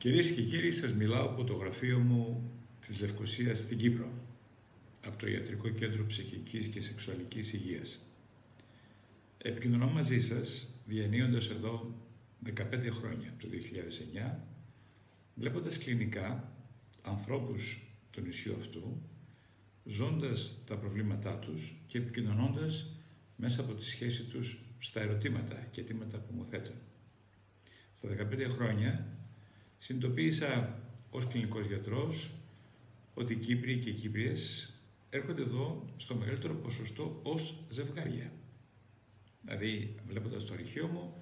Κυρίες και κύριοι, σας μιλάω από το γραφείο μου της Λευκοσίας στην Κύπρο, από το Ιατρικό Κέντρο Ψυχικής και Σεξουαλικής Υγείας. Επικοινωνώ μαζί σας, διανύοντας εδώ 15 χρόνια, το 2009, βλέποντας κλινικά ανθρώπους του νησιού αυτού, ζώντας τα προβλήματά τους και επικοινωνώντας μέσα από τη σχέση τους στα ερωτήματα και αιτήματα που μου θέτουν. Στα 15 χρόνια συνειδητοποίησα ως κλινικός γιατρός ότι οι Κύπροι και οι Κύπριες έρχονται εδώ στο μεγαλύτερο ποσοστό ως ζευγάρια. Δηλαδή, βλέποντας το αρχείο μου,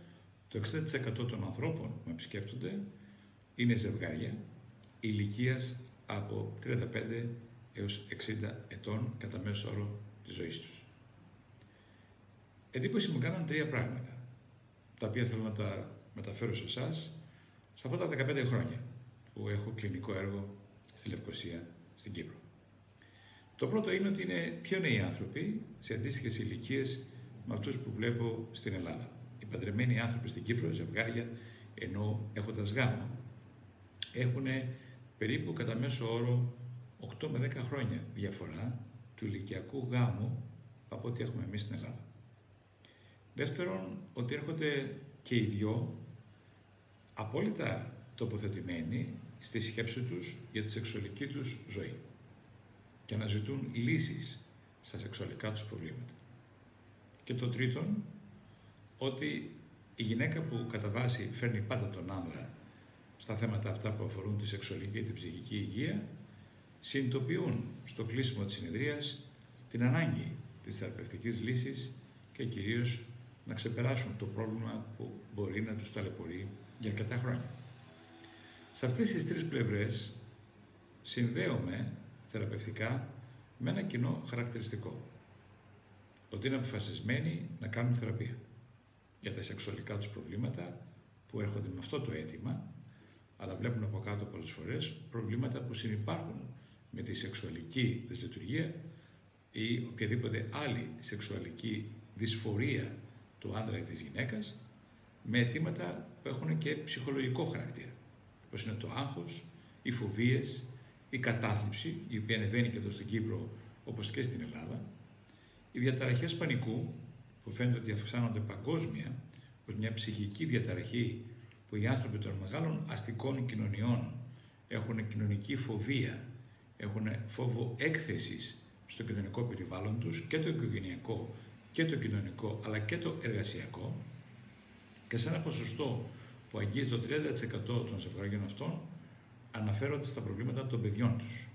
το 60% των ανθρώπων που με επισκέπτονται είναι ζευγάρια ηλικίας από 35 έως 60 ετών κατά μέσο όρο της ζωής τους. Εντύπωση μου κάναν τρία πράγματα, τα οποία θέλω να τα μεταφέρω σε εσάς στα πρώτα 15 χρόνια που έχω κλινικό έργο στη Λευκοσία, στην Κύπρο. Το πρώτο είναι ότι είναι ποιο είναι οι άνθρωποι σε αντίστοιχες ηλικίες με αυτούς που βλέπω στην Ελλάδα. Οι παντρεμένοι άνθρωποι στην Κύπρο, ζευγάρια, ενώ έχοντας γάμο, έχουν περίπου κατά μέσο όρο 8 με 10 χρόνια διαφορά του ηλικιακού γάμου από ό,τι έχουμε εμείς στην Ελλάδα. Δεύτερον, ότι έρχονται και οι δυο απόλυτα τοποθετημένοι στη σκέψη τους για τη σεξουαλική τους ζωή και να ζητούν λύσεις στα σεξουαλικά τους προβλήματα. Και το τρίτον, ότι η γυναίκα που κατά βάση φέρνει πάντα τον άνδρα στα θέματα αυτά που αφορούν τη σεξουαλική και την ψυχική υγεία, συνειδητοποιούν στο κλείσιμο της συνεδρίας την ανάγκη της θεραπευτικής λύσης και κυρίως να ξεπεράσουν το πρόβλημα που μπορεί να τους ταλαιπωρεί για αρκετά χρόνια. Σε αυτές τις τρεις πλευρές συνδέομαι θεραπευτικά με ένα κοινό χαρακτηριστικό. Ότι είναι αποφασισμένοι να κάνουν θεραπεία για τα σεξουαλικά τους προβλήματα που έρχονται με αυτό το αίτημα, αλλά βλέπουν από κάτω πολλές φορές προβλήματα που συνεπάρχουν με τη σεξουαλική δυσλειτουργία ή οποιαδήποτε άλλη σεξουαλική δυσφορία του άντρα ή της γυναίκας με αιτήματα που έχουν και ψυχολογικό χαρακτήρα, όπως είναι το άγχος, οι φοβίες, η κατάθλιψη, η οποία ανεβαίνει και εδώ στην Κύπρο όπως και στην Ελλάδα, οι διαταραχές πανικού, που φαίνεται ότι αυξάνονται παγκόσμια, ως μια ψυχική διαταραχή που οι άνθρωποι των μεγάλων αστικών κοινωνιών έχουν κοινωνική φοβία, έχουν φόβο έκθεσης στο κοινωνικό περιβάλλον τους και το οικογενειακό και το κοινωνικό αλλά και το εργασιακό και σε ένα ποσοστό που αγγίζει το 30% των ζευγαριών αυτών αναφέρονται στα προβλήματα των παιδιών τους.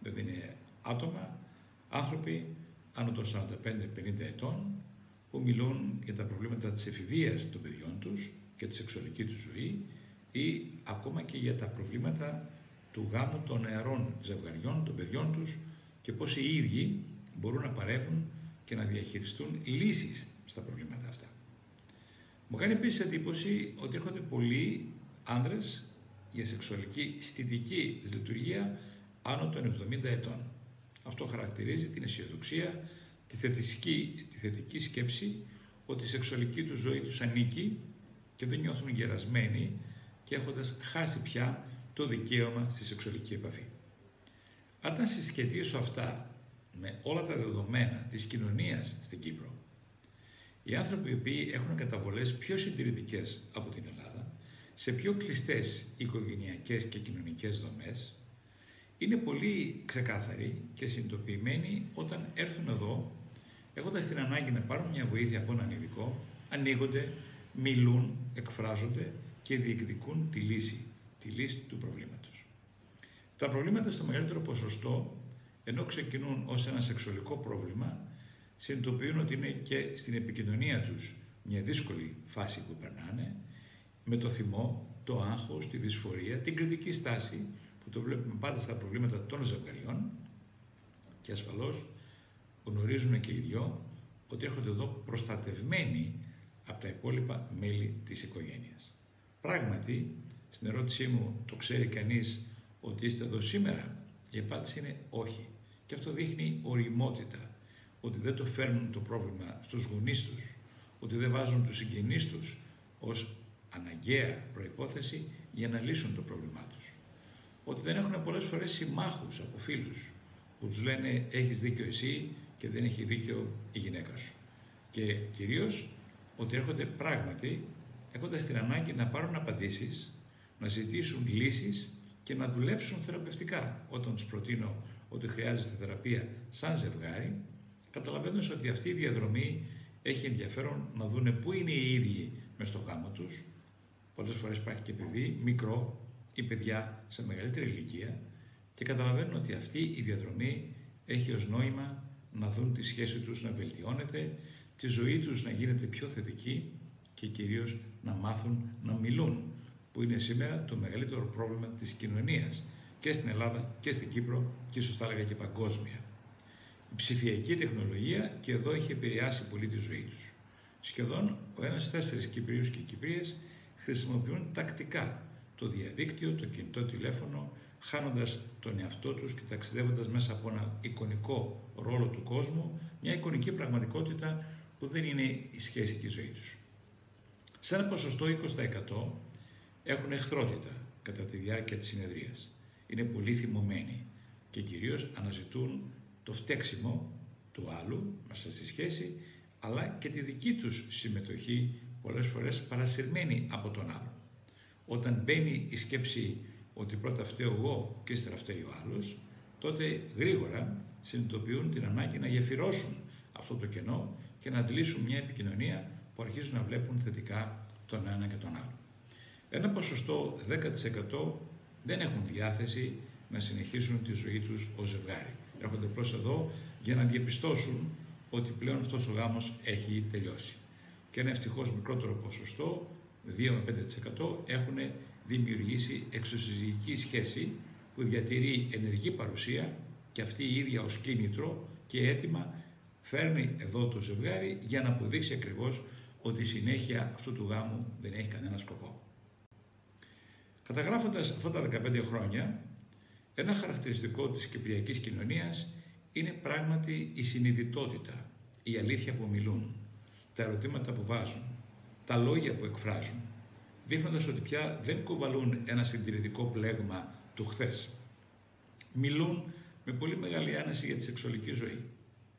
Δηλαδή είναι άτομα, άνθρωποι άνω των 45-50 ετών που μιλούν για τα προβλήματα της εφηβείας των παιδιών τους και τη σεξουαλική τους ζωή ή ακόμα και για τα προβλήματα του γάμου των νεαρών ζευγαριών, των παιδιών τους και πώς οι ίδιοι μπορούν να παρεύουν και να διαχειριστούν λύσεις στα προβλήματα αυτά. Μου κάνει επίσης εντύπωση ότι έρχονται πολλοί άνδρες για σεξουαλική στιτική λειτουργία άνω των 70 ετών. Αυτό χαρακτηρίζει την αισιοδοξία, τη θετική, τη θετική σκέψη ότι η σεξουαλική του ζωή τους ανήκει και δεν νιώθουν γερασμένοι και έχοντας χάσει πια το δικαίωμα στη σεξουαλική επαφή. Αν συσχετήσω αυτά με όλα τα δεδομένα της κοινωνίας στην Κύπρο, οι άνθρωποι οι οποίοι έχουν καταβολές πιο συντηρητικές από την Ελλάδα, σε πιο κλειστές οικογενειακές και κοινωνικές δομές, είναι πολύ ξεκάθαροι και συνειδητοποιημένοι όταν έρθουν εδώ, έχοντας την ανάγκη να πάρουν μια βοήθεια από έναν ειδικό, ανοίγονται, μιλούν, εκφράζονται και διεκδικούν τη λύση, τη λύση του προβλήματος. Τα προβλήματα στο μεγαλύτερο ποσοστό ενώ ξεκινούν ως ένα σεξουαλικό πρόβλημα, συνειδητοποιούν ότι είναι και στην επικοινωνία τους μια δύσκολη φάση που περνάνε, με το θυμό, το άγχος, τη δυσφορία, την κριτική στάση, που το βλέπουμε πάντα στα προβλήματα των ζευγαριών και ασφαλώς γνωρίζουν και οι δυο ότι έρχονται εδώ προστατευμένοι από τα υπόλοιπα μέλη της οικογένειας. Πράγματι, στην ερώτησή μου το ξέρει κανείς ότι είστε εδώ σήμερα, η απάντηση είναι όχι. Και αυτό δείχνει οριμότητα, ότι δεν το φέρνουν το πρόβλημα στους γονείς τους, ότι δεν βάζουν τους συγγενείς τους ως αναγκαία προϋπόθεση για να λύσουν το πρόβλημά τους. Ότι δεν έχουν πολλές φορές συμμάχους από φίλους που τους λένε έχεις δίκιο εσύ και δεν έχει δίκιο η γυναίκα σου. Και κυρίως ότι έρχονται πράγματι έχοντας την ανάγκη να πάρουν απαντήσεις, να ζητήσουν λύσεις και να δουλέψουν θεραπευτικά. Όταν τους προτείνω ότι χρειάζεται θεραπεία σαν ζευγάρι, καταλαβαίνουν ότι αυτή η διαδρομή έχει ενδιαφέρον να δούνε πού είναι οι ίδιοι μες στο γάμο τους. Πολλές φορές υπάρχει και παιδί μικρό ή παιδιά σε μεγαλύτερη ηλικία και καταλαβαίνουν ότι αυτή η διαδρομή έχει ως νόημα να δουν τη σχέση τους να βελτιώνεται, τη ζωή τους να γίνεται πιο θετική και κυρίως να μάθουν να μιλούν, που είναι σήμερα το μεγαλύτερο πρόβλημα της κοινωνίας και στην Ελλάδα και στην Κύπρο και ίσως θα έλεγα και παγκόσμια. Η ψηφιακή τεχνολογία και εδώ έχει επηρεάσει πολύ τη ζωή τους. Σχεδόν ο ένας τέσσερις Κυπρίους και Κυπρίες χρησιμοποιούν τακτικά το διαδίκτυο, το κινητό τηλέφωνο, χάνοντας τον εαυτό τους και ταξιδεύοντας μέσα από ένα εικονικό ρόλο του κόσμου, μια εικονική πραγματικότητα που δεν είναι η σχέση και η ζωή τους. Σε ένα ποσοστό 20% έχουν εχθρότητα κατά τη διάρκεια της συνεδρίας. Είναι πολύ θυμωμένοι και κυρίως αναζητούν το φταίξιμο του άλλου μέσα στη σχέση, αλλά και τη δική τους συμμετοχή πολλές φορές παρασυρμένη από τον άλλο. Όταν μπαίνει η σκέψη ότι πρώτα φταίω εγώ και ύστερα φταίει ο άλλος, τότε γρήγορα συνειδητοποιούν την ανάγκη να γεφυρώσουν αυτό το κενό και να αντλήσουν μια επικοινωνία που αρχίζουν να βλέπουν θετικά τον ένα και τον άλλο. Ένα ποσοστό 10% δεν έχουν διάθεση να συνεχίσουν τη ζωή τους ως ζευγάρι. Έρχονται προς εδώ για να διαπιστώσουν ότι πλέον αυτός ο γάμος έχει τελειώσει. Και ένα ευτυχώς μικρότερο ποσοστό, 2 με 5% έχουν δημιουργήσει εξωσυζυγική σχέση που διατηρεί ενεργή παρουσία και αυτή η ίδια ως κίνητρο και έτοιμα φέρνει εδώ το ζευγάρι για να αποδείξει ακριβώς ότι η συνέχεια αυτού του γάμου δεν έχει κανένα σκοπό. Καταγράφοντας αυτά τα 15 χρόνια, ένα χαρακτηριστικό της κυπριακής κοινωνίας είναι πράγματι η συνειδητότητα, η αλήθεια που μιλούν, τα ερωτήματα που βάζουν, τα λόγια που εκφράζουν, δείχνοντας ότι πια δεν κουβαλούν ένα συντηρητικό πλέγμα του χθες. Μιλούν με πολύ μεγάλη άνεση για τη σεξουαλική ζωή.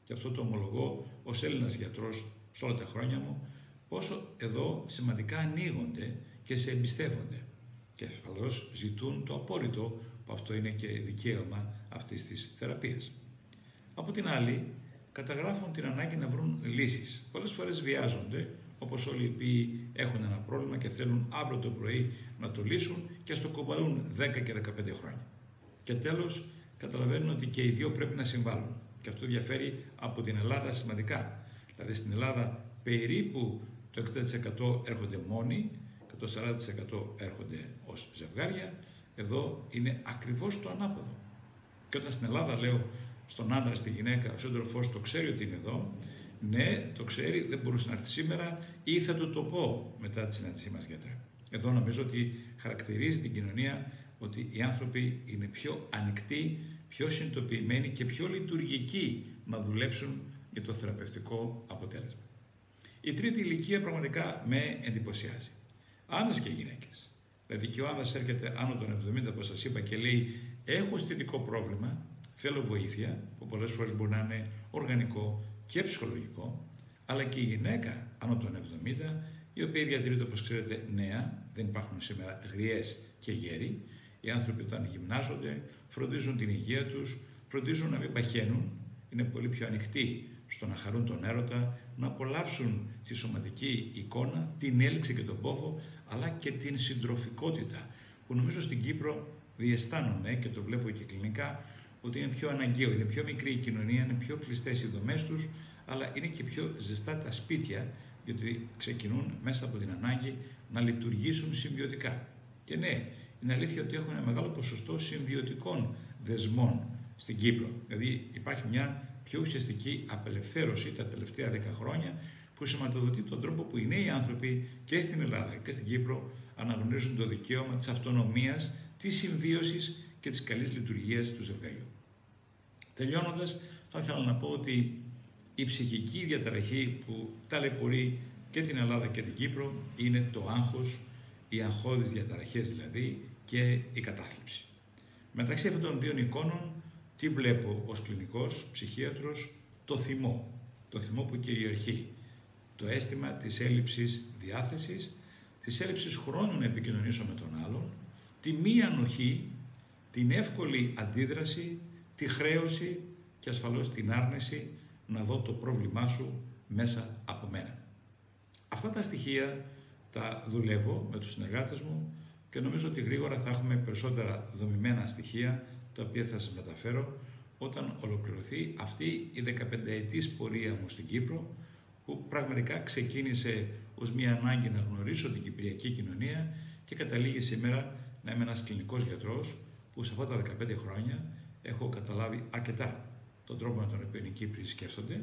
Και αυτό το ομολογώ ως Έλληνας γιατρός σε όλα τα χρόνια μου, πόσο εδώ σημαντικά ανοίγονται και σε εμπιστεύονται. Και ασφαλώς ζητούν το απόρριτο που αυτό είναι και δικαίωμα αυτής της θεραπείας. Από την άλλη, καταγράφουν την ανάγκη να βρουν λύσεις. Πολλές φορές βιάζονται, όπως όλοι οι οποίοι έχουν ένα πρόβλημα και θέλουν αύριο το πρωί να το λύσουν και στο κομπαλούν 10 και 15 χρόνια. Και τέλος, καταλαβαίνουν ότι και οι δύο πρέπει να συμβάλλουν. Και αυτό διαφέρει από την Ελλάδα σημαντικά. Δηλαδή στην Ελλάδα περίπου το 60% έρχονται μόνοι και το 40% έρχονται ως ζευγάρια. Εδώ είναι ακριβώς το ανάποδο. Και όταν στην Ελλάδα λέω στον άντρα, στη γυναίκα, ο σύντροφό το ξέρει ότι είναι εδώ, ναι, το ξέρει, δεν μπορούσε να έρθει σήμερα ή θα του το πω μετά τη συνάντησή μας γιατρέ. Εδώ νομίζω ότι χαρακτηρίζει την κοινωνία ότι οι άνθρωποι είναι πιο ανοιχτοί, πιο συνειδητοποιημένοι και πιο λειτουργικοί να δουλέψουν για το θεραπευτικό αποτέλεσμα. Η τρίτη ηλικία πραγματικά με εντυπωσιάζει. Άντρε και γυναίκες. Δηλαδή και ο άντρα έρχεται άνω των 70, όπως σας είπα, και λέει: Έχω αισθητικό πρόβλημα, θέλω βοήθεια, που πολλές φορές μπορεί να είναι οργανικό και ψυχολογικό, αλλά και η γυναίκα άνω των 70, η οποία διατηρείται όπως ξέρετε νέα, δεν υπάρχουν σήμερα γριές και γέροι, οι άνθρωποι όταν γυμνάζονται φροντίζουν την υγεία τους, φροντίζουν να μην παχαίνουν, είναι πολύ πιο ανοιχτοί στο να χαρούν τον έρωτα, να απολαύσουν τη σωματική εικόνα, την έλξη και τον πόθο, αλλά και την συντροφικότητα, που νομίζω στην Κύπρο διαισθάνομαι και το βλέπω και κλινικά, ότι είναι πιο αναγκαίο, είναι πιο μικρή η κοινωνία, είναι πιο κλειστές οι δομές τους, αλλά είναι και πιο ζεστά τα σπίτια, γιατί ξεκινούν μέσα από την ανάγκη να λειτουργήσουν συμβιωτικά. Και ναι, είναι αλήθεια ότι έχουμε ένα μεγάλο ποσοστό συμβιωτικών δεσμών στην Κύπρο. Δηλαδή υπάρχει μια πιο ουσιαστική απελευθέρωση τα τελευταία 10 χρόνια που σηματοδοτεί τον τρόπο που οι νέοι άνθρωποι και στην Ελλάδα και στην Κύπρο αναγνωρίζουν το δικαίωμα της αυτονομίας, της συμβίωσης και της καλής λειτουργίας του ζευγαριού. Τελειώνοντας, θα ήθελα να πω ότι η ψυχική διαταραχή που ταλαιπωρεί και την Ελλάδα και την Κύπρο είναι το άγχος, οι αγχώδεις διαταραχές δηλαδή και η κατάθλιψη. Μεταξύ αυτών των δύο εικόνων, τι βλέπω ως κλινικός ψυχίατρος, το θυμό, το θυμό που κυριαρχεί, το αίσθημα της έλλειψης διάθεσης, της έλλειψης χρόνου να επικοινωνήσω με τον άλλον, τη μη ανοχή, την εύκολη αντίδραση, τη χρέωση και ασφαλώς την άρνηση να δω το πρόβλημά σου μέσα από μένα. Αυτά τα στοιχεία τα δουλεύω με τους συνεργάτες μου και νομίζω ότι γρήγορα θα έχουμε περισσότερα δομημένα στοιχεία τα οποία θα σας μεταφέρω όταν ολοκληρωθεί αυτή η 15ετής πορεία μου στην Κύπρο που πραγματικά ξεκίνησε ως μια ανάγκη να γνωρίσω την κυπριακή κοινωνία και καταλήγει σήμερα να είμαι ένας κλινικός γιατρός που σε αυτά τα 15 χρόνια έχω καταλάβει αρκετά τον τρόπο με τον οποίο οι Κύπροι σκέφτονται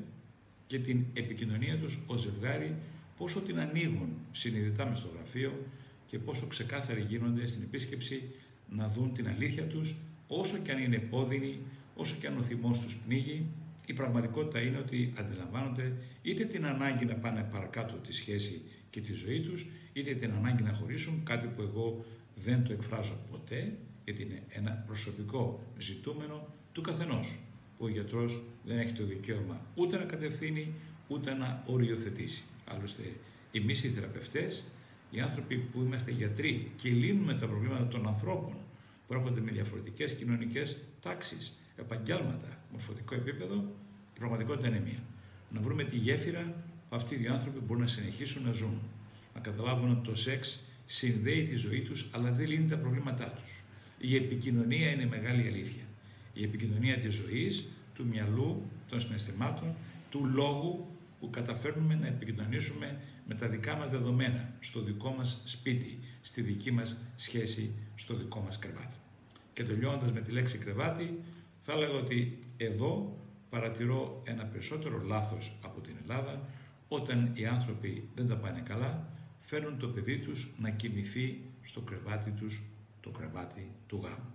και την επικοινωνία τους ως ζευγάρι, πόσο την ανοίγουν συνειδητά μες στο γραφείο και πόσο ξεκάθαροι γίνονται στην επίσκεψη να δουν την αλήθεια τους, όσο και αν είναι πόδινοι, όσο και αν ο θυμός τους πνίγει, η πραγματικότητα είναι ότι αντιλαμβάνονται είτε την ανάγκη να πάνε παρακάτω τη σχέση και τη ζωή τους, είτε την ανάγκη να χωρίσουν, κάτι που εγώ δεν το εκφράζω ποτέ, γιατί είναι ένα προσωπικό ζητούμενο του καθενός ο γιατρός δεν έχει το δικαίωμα ούτε να κατευθύνει, ούτε να οριοθετήσει. Άλλωστε, εμείς οι θεραπευτές, οι άνθρωποι που είμαστε γιατροί και λύνουμε τα προβλήματα των ανθρώπων που έρχονται με διαφορετικές κοινωνικές τάξεις, επαγγέλματα, μορφωτικό επίπεδο, η πραγματικότητα είναι μία. Να βρούμε τη γέφυρα που αυτοί οι άνθρωποι μπορούν να συνεχίσουν να ζουν. Να καταλάβουν ότι το σεξ συνδέει τη ζωή τους, αλλά δεν λύνει τα προβλήματά τους. Η επικοινωνία είναι μεγάλη αλήθεια η επικοινωνία της ζωής, του μυαλού, των συναισθημάτων, του λόγου που καταφέρνουμε να επικοινωνήσουμε με τα δικά μας δεδομένα, στο δικό μας σπίτι, στη δική μας σχέση, στο δικό μας κρεβάτι. Και τελειώνοντα με τη λέξη κρεβάτι, θα έλεγα ότι εδώ παρατηρώ ένα περισσότερο λάθος από την Ελλάδα, όταν οι άνθρωποι δεν τα πάνε καλά, φέρνουν το παιδί τους να κοιμηθεί στο κρεβάτι τους, το κρεβάτι του γάμου.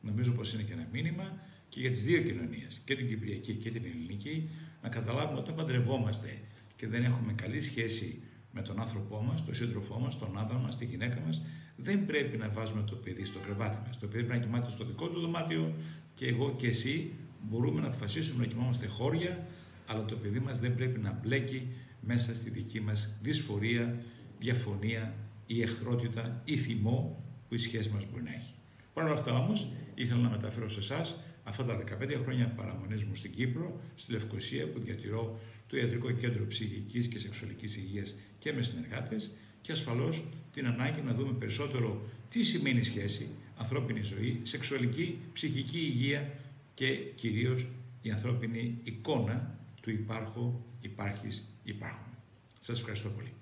Νομίζω πως είναι και ένα μήνυμα και για τις δύο κοινωνίες, και την Κυπριακή και την Ελληνική, να καταλάβουμε όταν παντρευόμαστε και δεν έχουμε καλή σχέση με τον άνθρωπό μας, τον σύντροφό μας, τον άντρα μας, τη γυναίκα μας, δεν πρέπει να βάζουμε το παιδί στο κρεβάτι μας. Το παιδί πρέπει να κοιμάται στο δικό του δωμάτιο και εγώ και εσύ μπορούμε να αποφασίσουμε να κοιμόμαστε χώρια, αλλά το παιδί μας δεν πρέπει να μπλέκει μέσα στη δική μας δυσφορία, διαφωνία ή εχθρότητα ή θυμό που η σχέση μας μπορεί να έχει. Παρ' όλα αυτά όμως ήθελα να μεταφέρω σε εσάς αυτά τα 15 χρόνια παραμονή μου στην Κύπρο, στη Λευκοσία που διατηρώ το Ιατρικό Κέντρο Ψυχικής και Σεξουαλικής Υγείας και με συνεργάτες και ασφαλώς την ανάγκη να δούμε περισσότερο τι σημαίνει σχέση, ανθρώπινη ζωή, σεξουαλική, ψυχική υγεία και κυρίως η ανθρώπινη εικόνα του υπάρχω, υπάρχεις, υπάρχουμε. Σας ευχαριστώ πολύ.